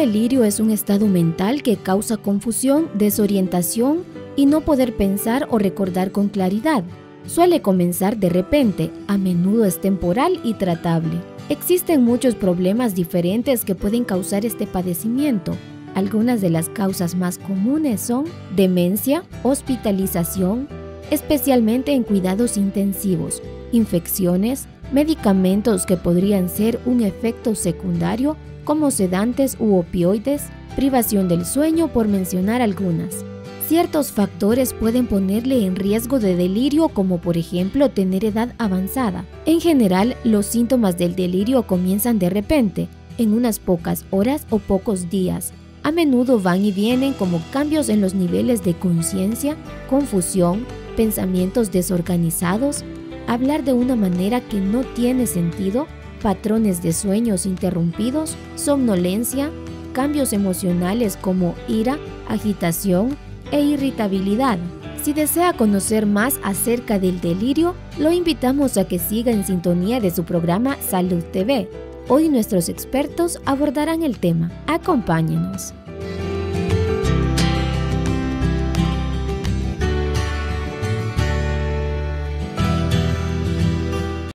delirio es un estado mental que causa confusión, desorientación y no poder pensar o recordar con claridad. Suele comenzar de repente, a menudo es temporal y tratable. Existen muchos problemas diferentes que pueden causar este padecimiento. Algunas de las causas más comunes son demencia, hospitalización, especialmente en cuidados intensivos, infecciones, medicamentos que podrían ser un efecto secundario como sedantes u opioides, privación del sueño por mencionar algunas. Ciertos factores pueden ponerle en riesgo de delirio como por ejemplo tener edad avanzada. En general, los síntomas del delirio comienzan de repente, en unas pocas horas o pocos días. A menudo van y vienen como cambios en los niveles de conciencia, confusión, pensamientos desorganizados, hablar de una manera que no tiene sentido, patrones de sueños interrumpidos, somnolencia, cambios emocionales como ira, agitación e irritabilidad. Si desea conocer más acerca del delirio, lo invitamos a que siga en sintonía de su programa Salud TV. Hoy nuestros expertos abordarán el tema. Acompáñenos.